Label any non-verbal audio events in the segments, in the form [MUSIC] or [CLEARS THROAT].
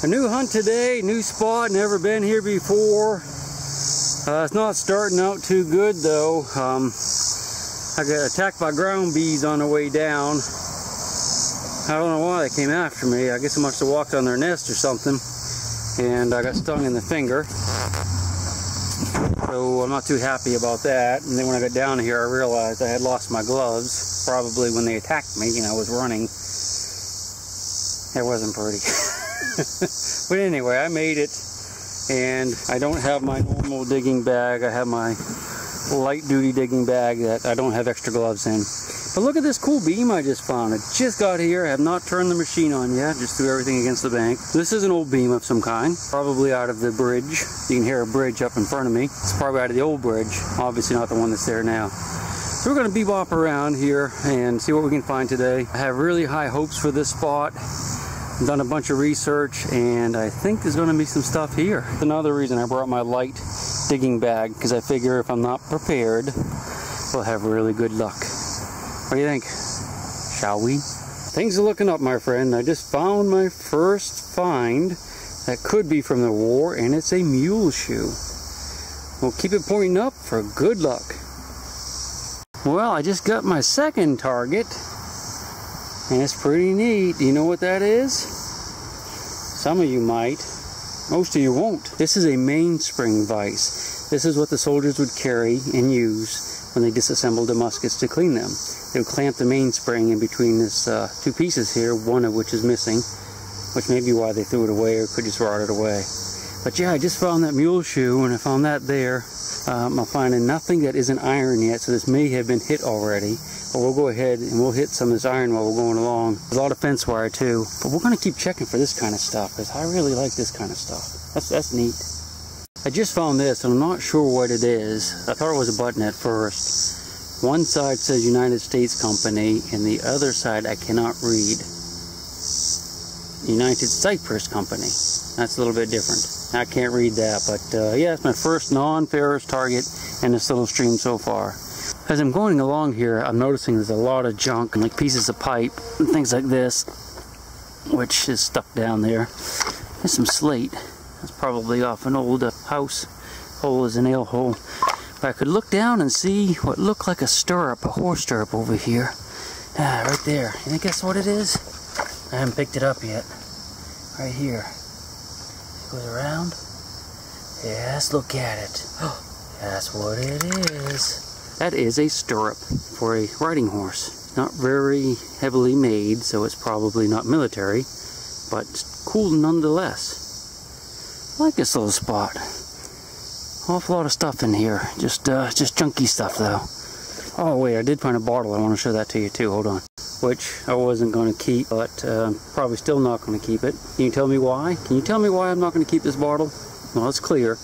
A new hunt today, new spot, never been here before. Uh, it's not starting out too good though. Um, I got attacked by ground bees on the way down. I don't know why they came after me. I guess I must have walked on their nest or something. And I got stung in the finger. So I'm not too happy about that. And then when I got down here, I realized I had lost my gloves, probably when they attacked me and I was running. It wasn't pretty. [LAUGHS] [LAUGHS] but anyway, I made it and I don't have my normal digging bag. I have my light duty digging bag that I don't have extra gloves in. But look at this cool beam I just found. It just got here. I have not turned the machine on yet. Just threw everything against the bank. This is an old beam of some kind. Probably out of the bridge. You can hear a bridge up in front of me. It's probably out of the old bridge. Obviously not the one that's there now. So we're going to bebop around here and see what we can find today. I have really high hopes for this spot done a bunch of research and I think there's going to be some stuff here. Another reason I brought my light digging bag because I figure if I'm not prepared we'll have really good luck. What do you think? Shall we? Things are looking up my friend. I just found my first find that could be from the war and it's a mule shoe. We'll keep it pointing up for good luck. Well, I just got my second target and it's pretty neat. You know what that is? Some of you might. Most of you won't. This is a mainspring vise. This is what the soldiers would carry and use when they disassembled the muskets to clean them. They would clamp the mainspring in between this uh, two pieces here, one of which is missing, which may be why they threw it away or could just rot it away. But yeah, I just found that mule shoe and I found that there. Um, I'm finding nothing that isn't iron yet, so this may have been hit already. But we'll go ahead and we'll hit some of this iron while we're going along. There's a lot of fence wire too. But we're going to keep checking for this kind of stuff because I really like this kind of stuff. That's, that's neat. I just found this and I'm not sure what it is. I thought it was a button at first. One side says United States Company and the other side I cannot read. United Cypress Company. That's a little bit different. I can't read that, but uh, yeah, it's my first non-ferrous target in this little stream so far. As I'm going along here, I'm noticing there's a lot of junk, and like pieces of pipe and things like this, which is stuck down there. There's some slate. That's probably off an old uh, house. Hole is a nail hole. But I could look down and see what looked like a stirrup, a horse stirrup over here. Ah, right there. You think that's what it is? I haven't picked it up yet. Right here. It goes around. Yes, look at it. Oh, [GASPS] that's what it is. That is a stirrup for a riding horse. Not very heavily made, so it's probably not military, but cool nonetheless. I like this little spot. Awful lot of stuff in here. Just, uh, just junky stuff though. Oh wait, I did find a bottle. I want to show that to you too. Hold on. Which I wasn't going to keep, but uh, probably still not going to keep it. Can you tell me why? Can you tell me why I'm not going to keep this bottle? Well, it's clear.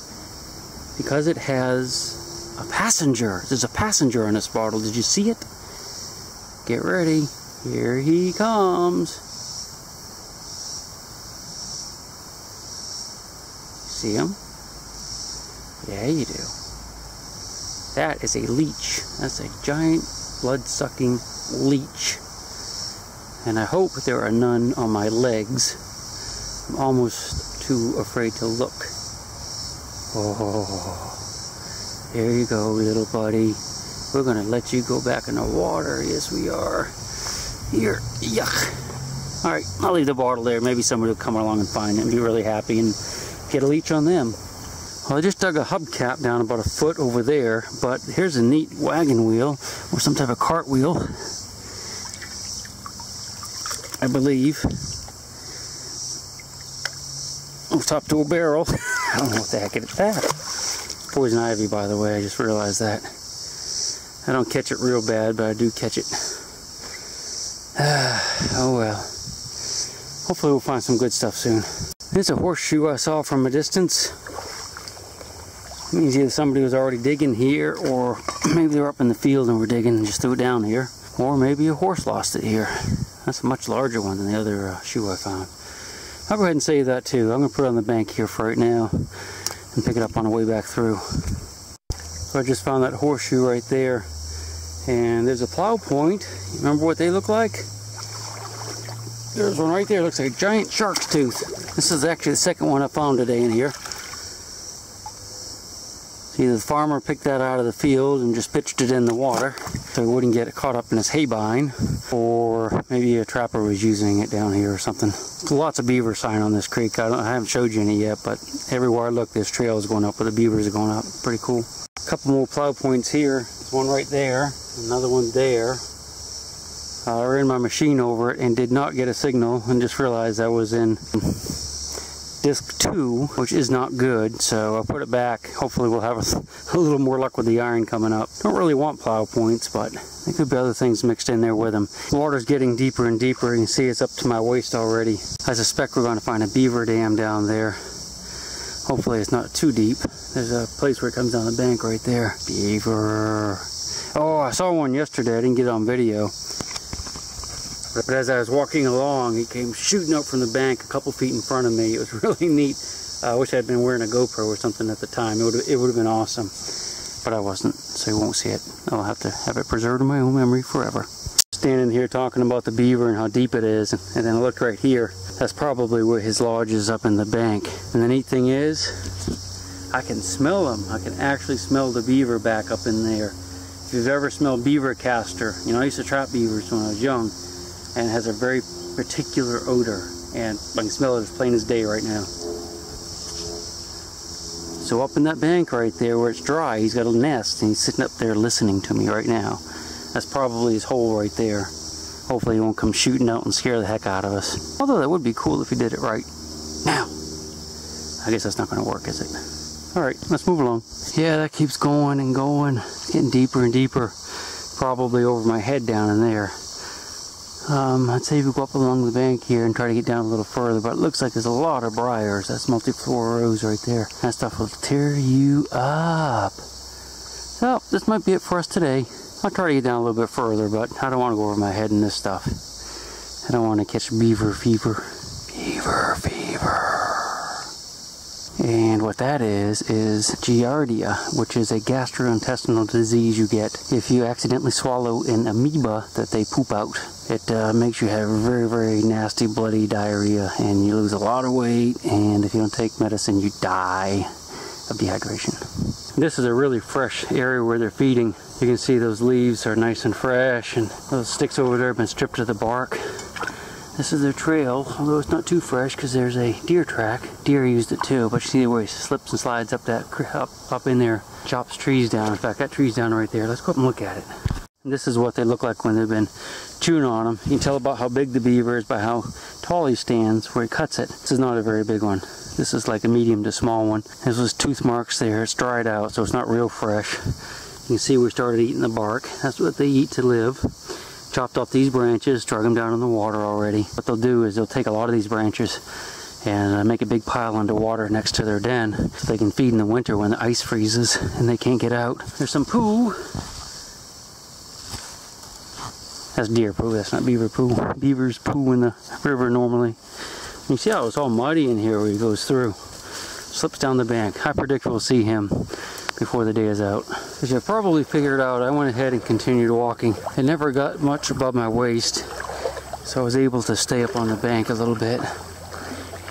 Because it has a passenger. There's a passenger in this bottle. Did you see it? Get ready. Here he comes. See him? Yeah, you do. That is a leech. That's a giant blood-sucking leech. And I hope there are none on my legs. I'm almost too afraid to look. Oh. There you go, little buddy. We're going to let you go back in the water. Yes, we are. Here. Yuck. All right, I'll leave the bottle there. Maybe somebody will come along and find it and be really happy and get a leech on them. Well, I just dug a hubcap down about a foot over there, but here's a neat wagon wheel or some type of cart wheel. I believe. On top to a barrel. [LAUGHS] I don't know what the heck it is that poison ivy, by the way. I just realized that. I don't catch it real bad, but I do catch it. Ah, [SIGHS] oh well. Hopefully we'll find some good stuff soon. There's a horseshoe I saw from a distance. It means either somebody was already digging here, or [CLEARS THROAT] maybe they were up in the field and were digging and just threw it down here. Or maybe a horse lost it here. That's a much larger one than the other uh, shoe I found. I'll go ahead and save that too. I'm going to put it on the bank here for right now and pick it up on the way back through. So I just found that horseshoe right there. And there's a plow point. Remember what they look like? there's one right there. Looks like a giant shark's tooth. This is actually the second one I found today in here. Either the farmer picked that out of the field and just pitched it in the water so he wouldn't get caught up in his haybine, or maybe a trapper was using it down here or something. Lots of beaver sign on this creek. I, I haven't showed you any yet, but everywhere I look, this trail is going up where the beavers are going up. Pretty cool. A couple more plow points here. There's one right there, another one there. I ran my machine over it and did not get a signal and just realized I was in disc 2, which is not good, so I'll put it back. Hopefully we'll have a, [LAUGHS] a, little more luck with the iron coming up. Don't really want plow points, but there could be other things mixed in there with them. The water's getting deeper and deeper. You can see it's up to my waist already. I suspect we're going to find a beaver dam down there. Hopefully it's not too deep. There's a place where it comes down the bank right there. Beaver. Oh, I saw one yesterday. I didn't get it on video. But as I was walking along, he came shooting up from the bank a couple feet in front of me. It was [LAUGHS] really neat. I wish I'd been wearing a GoPro or something at the time. It would have, it would have been awesome. But I wasn't, so you won't see it. I'll have to have it preserved in my own memory forever. Standing here talking about the beaver and how deep it is, and then I looked right here. That's probably where his lodge is up in the bank. And the neat thing is, I can smell them. I can actually smell the beaver back up in there. If you've ever smelled beaver castor, you know, I used to trap beavers when I was young and has a very particular odor and I can smell it as plain as day right now. So up in that bank right there where it's dry, he's got a nest and he's sitting up there listening to me right now. That's probably his hole right there. Hopefully he won't come shooting out and scare the heck out of us. Although that would be cool if he did it right. Now, I guess that's not going to work, is it? Alright, let's move along. Yeah, that keeps going and going. It's getting deeper and deeper. Probably over my head down in there. Um, I'd say we go up along the bank here and try to get down a little further, but it looks like there's a lot of briars. That's multiflora rose right there. That stuff will tear you up. So, this might be it for us today. I'll try to get down a little bit further, but I don't want to go over my head in this stuff. I don't want to catch beaver fever. Beaver. And what that is, is Giardia, which is a gastrointestinal disease you get if you accidentally swallow an amoeba that they poop out. It uh, makes you have very, very nasty, bloody diarrhea, and you lose a lot of weight, and if you don't take medicine, you die of dehydration. This is a really fresh area where they're feeding. You can see those leaves are nice and fresh, and those sticks over there have been stripped of the bark. This is their trail, although it's not too fresh because there's a deer track. Deer used it too, but you see where he slips and slides up that up, up in there, chops trees down. In fact, that tree's down right there. Let's go up and look at it. And this is what they look like when they've been chewing on them. You can tell about how big the beaver is by how tall he stands where he cuts it. This is not a very big one. This is like a medium to small one. This was tooth marks there. It's dried out, so it's not real fresh. You can see we started eating the bark. That's what they eat to live chopped off these branches, drug them down in the water already. What they'll do is they'll take a lot of these branches and uh, make a big pile underwater next to their den so they can feed in the winter when the ice freezes and they can't get out. There's some poo. That's deer poo, that's not beaver poo. Beavers poo in the river normally. You see how it's all muddy in here where he goes through. Slips down the bank. I predict we'll see him before the day is out. As you probably figured out, I went ahead and continued walking. It never got much above my waist, so I was able to stay up on the bank a little bit.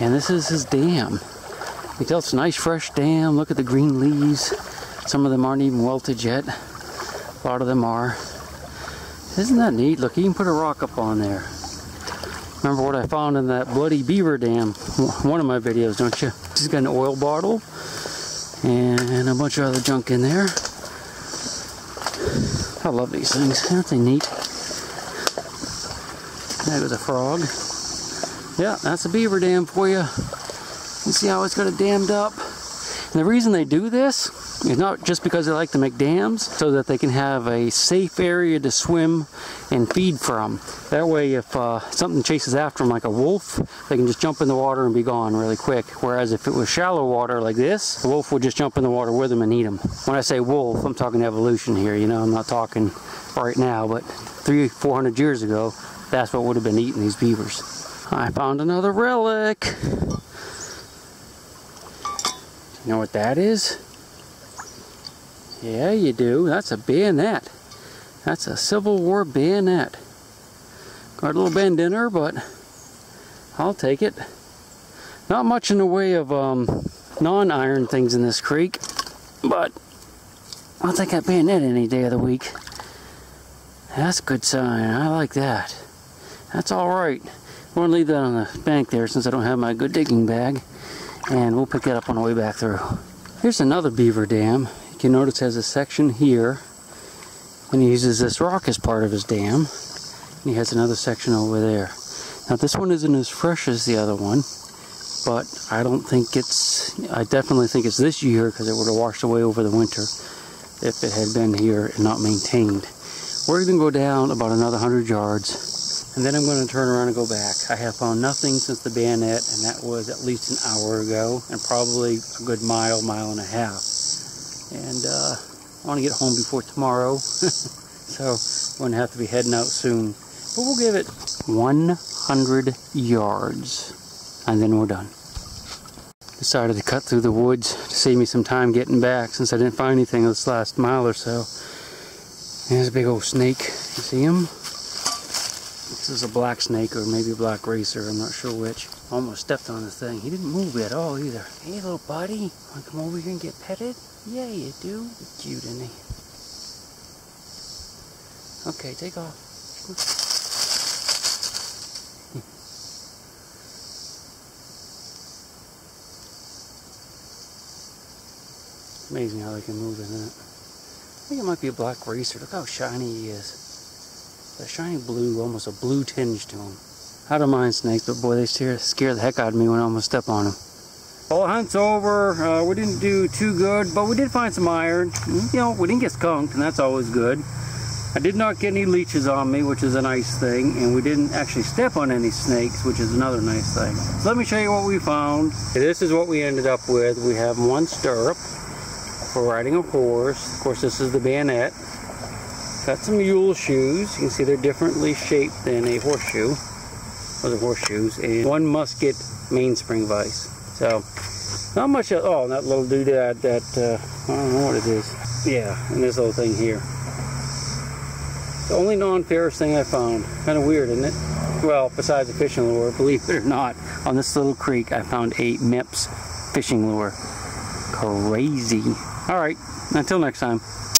And this is his dam. You can tell it's a nice fresh dam. Look at the green leaves. Some of them aren't even wilted yet. A lot of them are. Isn't that neat? Look, you can put a rock up on there. Remember what I found in that bloody beaver dam? One of my videos, don't you? He's got an oil bottle and a bunch of other junk in there. I love these things. Aren't they neat? That was a frog. Yeah, that's a beaver dam for you. You see how it's got it dammed up? And the reason they do this it's not just because they like to make dams, so that they can have a safe area to swim and feed from. That way, if uh, something chases after them like a wolf, they can just jump in the water and be gone really quick. Whereas if it was shallow water like this, the wolf would just jump in the water with them and eat them. When I say wolf, I'm talking evolution here, you know, I'm not talking right now, but three, four hundred years ago, that's what would have been eating these beavers. I found another relic. You know what that is? Yeah, you do. That's a bayonet. That's a Civil War bayonet. Got a little bend in her, but I'll take it. Not much in the way of um, non-iron things in this creek, but I'll take that bayonet any day of the week. That's a good sign. I like that. That's all right. I'm going to leave that on the bank there since I don't have my good digging bag. And we'll pick that up on the way back through. Here's another beaver dam. You notice has a section here. And he uses this rock as part of his dam. And he has another section over there. Now this one isn't as fresh as the other one. But I don't think it's, I definitely think it's this year because it would have washed away over the winter if it had been here and not maintained. We're going to go down about another 100 yards and then I'm going to turn around and go back. I have found nothing since the bayonet and that was at least an hour ago and probably a good mile, mile and a half. And uh, I want to get home before tomorrow [LAUGHS] so I'm going to have to be heading out soon. But we'll give it 100 yards and then we're done decided to cut through the woods to save me some time getting back since I didn't find anything this last mile or so. There's a big old snake. You see him? This is a black snake or maybe a black racer. I'm not sure which. Almost stepped on the thing. He didn't move at all either. Hey, little buddy. Want to come over here and get petted? Yeah, you do. You're cute, isn't he? Okay, take off. [LAUGHS] Amazing how they can move, isn't it? I think it might be a black racer. Look how shiny he is. A shiny blue, almost a blue tinge to him. I don't mind snakes, but boy, they scare, scare the heck out of me when I almost step on them. Well, hunt's over. Uh, we didn't do too good, but we did find some iron. You know, we didn't get skunked, and that's always good. I did not get any leeches on me, which is a nice thing, and we didn't actually step on any snakes, which is another nice thing. So let me show you what we found. This is what we ended up with. We have one stirrup, for riding a horse. Of course, this is the bayonet. Got some mule shoes. You can see they're differently shaped than a horseshoe. Those are horseshoes. And one musket mainspring vise. So, not much. Of, oh, that little doodad that, uh, I don't know what it is. Yeah, and this little thing here. The only non-ferrous thing I found. Kind of weird, isn't it? Well, besides the fishing lure, believe it or not, on this little creek I found a Mepps fishing lure. Crazy. All right, until next time.